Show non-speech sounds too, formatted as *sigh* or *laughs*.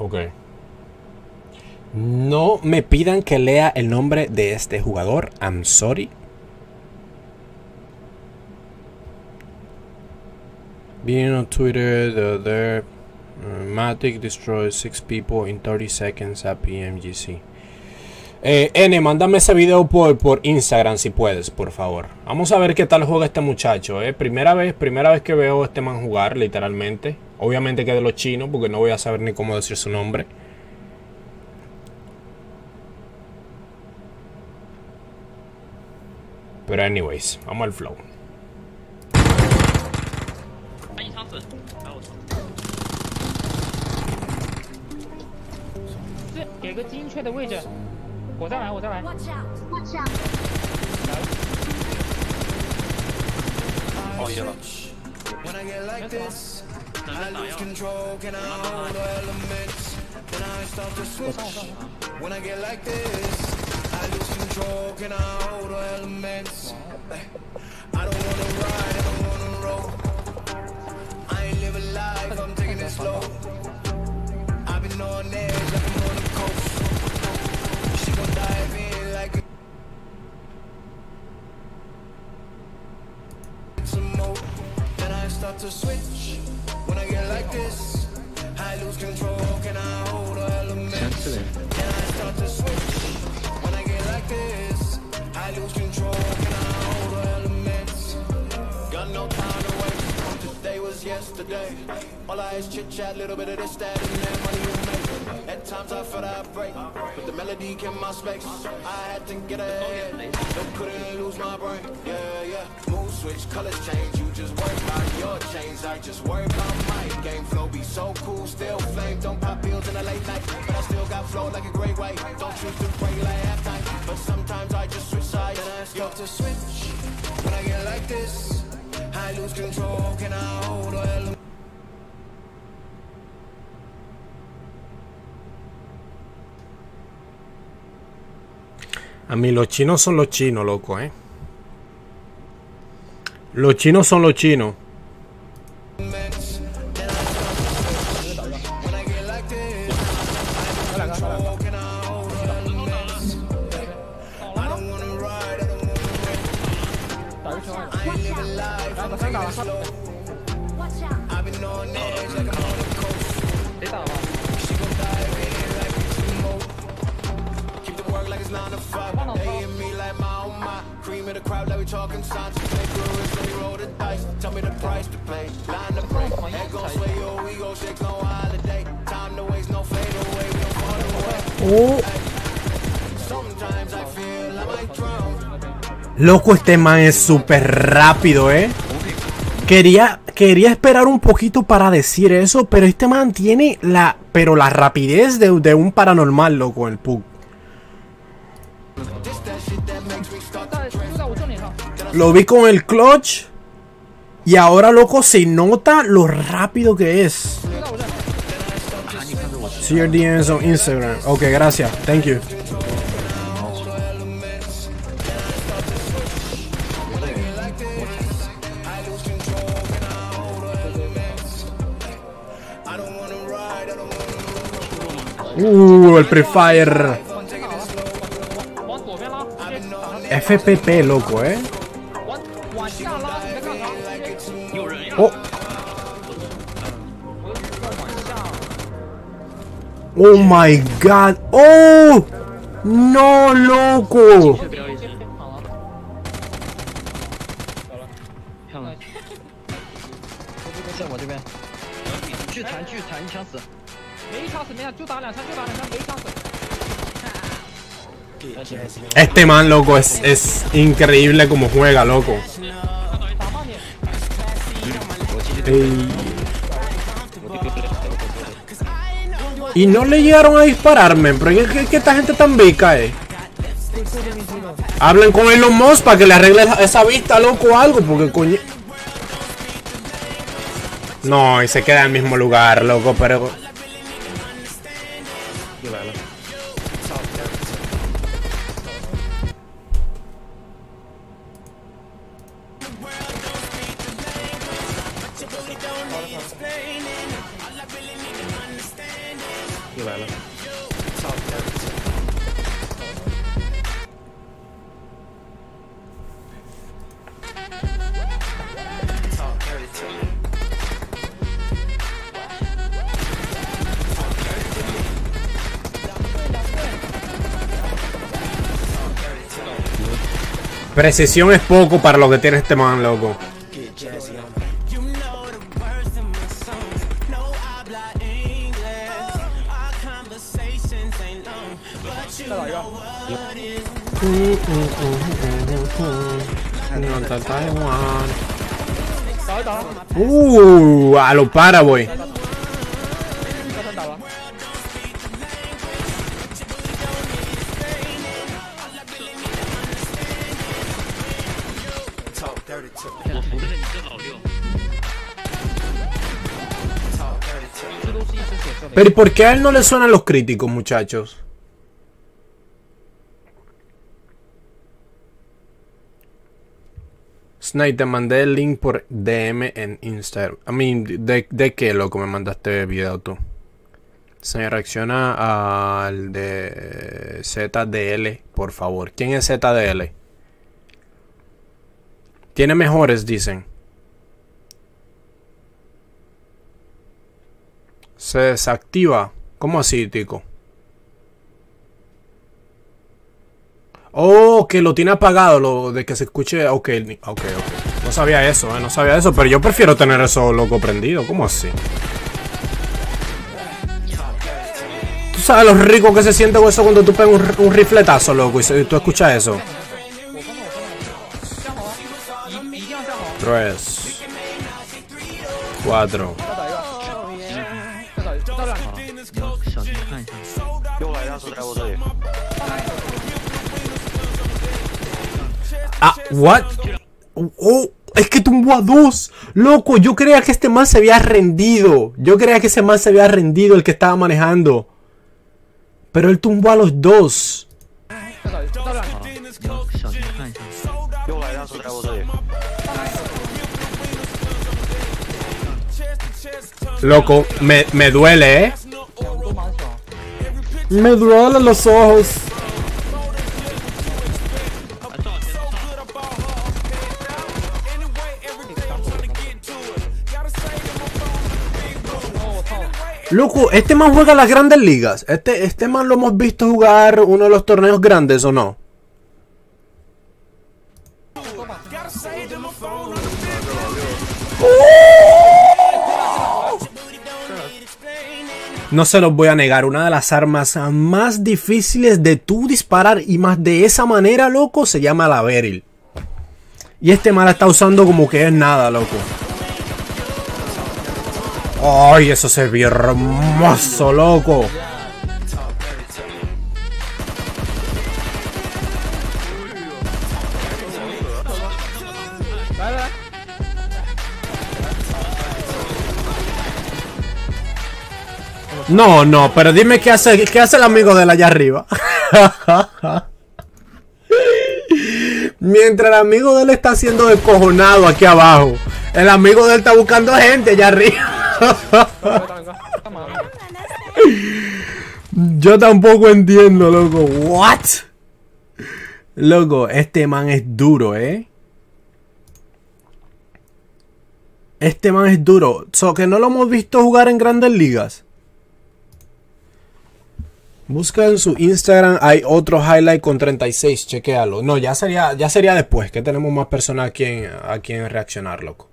Ok. No me pidan que lea el nombre de este jugador. I'm sorry. Being on Twitter, the other uh, Matic destroys six people in 30 seconds at PMGC. Eh, N, mándame ese video por, por Instagram si puedes, por favor. Vamos a ver qué tal juega este muchacho, eh. Primera vez, primera vez que veo a este man jugar, literalmente. Obviamente que de los chinos, porque no voy a saber ni cómo decir su nombre. Pero anyways, vamos al flow. 把 I lose control, can I hold the elements? Then I start to switch, when I get like this, I lose control, can I hold the elements? I don't wanna ride, I don't wanna roll. I ain't living life, I'm taking it slow. I've been on edge, I've been on the coast. She gon' dive in like a some more. Then I start to switch. When I get like this, I lose control. Can I hold the elements? Then I start to switch. When I get like this, I lose control. Can I hold the elements? Got no time to waste. Today was yesterday. All I is chit chat, little bit of this, that, and that money you make. At times I felt I break, but the melody kept my space. I had to get ahead, but couldn't lose my brain. Yeah, yeah. Mood switch, colors change. You just worry about your change. I just worry about my game. Flow be so cool, still flame. Don't pop pills in the late night, but I still got flow like a great white. Don't choose to break like halftime, but sometimes I just switch sides. And I start to switch when I get like this. I lose control. Can I hold A mí los chinos son los chinos, loco, eh. Los chinos son los chinos. Like it's nine to five. They and me like my oh my. Cream of the crowd like we talking signs. They brewers, let me roll the dice. Tell me the price to pay. Line to break. Head gon' sway yo, we go shake no holiday. Time to waste, no fade away. We don't fall away. Sometimes I feel I might drown. Loco, este man es súper rápido, eh. Quería, quería esperar un poquito para decir eso, pero este man tiene la, pero la rapidez de, de un paranormal, loco, el Pug. Lo vi con el clutch. Y ahora, loco, se nota lo rápido que es. See your DMs on Instagram. Ok, gracias. Thank you. Uh, el prefire. 哎，飞飞路，logo 哎，往往下拉，你在干啥？哦，oh my god，哦，no logo。漂亮，看，我这边，巨残巨残一枪死，没一枪死没呀，就打两枪，就打两枪，没一枪死。Este man, loco, es, es increíble como juega, loco. Y no le llegaron a dispararme, pero es que, esta gente tan bica, eh. Hablen con Elon Musk para que le arregle esa vista, loco, o algo, porque coño... No, y se queda en el mismo lugar, loco, pero... Y. Precisión es poco para lo que tiene este man, loco. habla ain't Uh, a lo para, güey. Pero ¿y por qué a él no le suenan los críticos, muchachos? Snake, te mandé el link por DM en Instagram. I mean, ¿de, de qué, loco, me mandaste video tú? Se reacciona al de ZDL, por favor. ¿Quién es ZDL? Tiene mejores, dicen. Se desactiva. ¿Cómo así, Tico? Oh, que lo tiene apagado, lo de que se escuche. Ok, ok, ok. No sabía eso, eh, no sabía eso. Pero yo prefiero tener eso loco prendido. ¿Cómo así? ¿Tú sabes lo rico que se siente con eso cuando tú pegas un, rifletazo, loco? Y, y tú escuchas eso. Tres. Cuatro. Ah, what? Oh, es que tumbó a dos. Loco, yo creía que este man se había rendido. Yo creía que ese man se había rendido el que estaba manejando. Pero él tumbó a los dos. Loco, me, me duele, ¿eh? Me duelen los ojos. Loco, este man juega las grandes ligas. Este, este man lo hemos visto jugar uno de los torneos grandes, ¿o no? No se los voy a negar, una de las armas más difíciles de tú disparar y más de esa manera, loco, se llama la Beryl. Y este man la está usando como que es nada, loco. Ay, eso se vio hermoso, loco. No, no, pero dime qué hace, qué hace el amigo de la allá arriba. *laughs* Mientras el amigo de él está siendo descojonado aquí abajo, el amigo de él está buscando gente allá arriba. *laughs* Yo tampoco entiendo, loco. What? Loco, este man es duro, ¿eh? Este man es duro. So, que no lo hemos visto jugar en grandes ligas. Busca en su Instagram, hay otro highlight con 36, chequéalo. No, ya sería, ya sería después, que tenemos más personas a quien, a quien reaccionar, loco.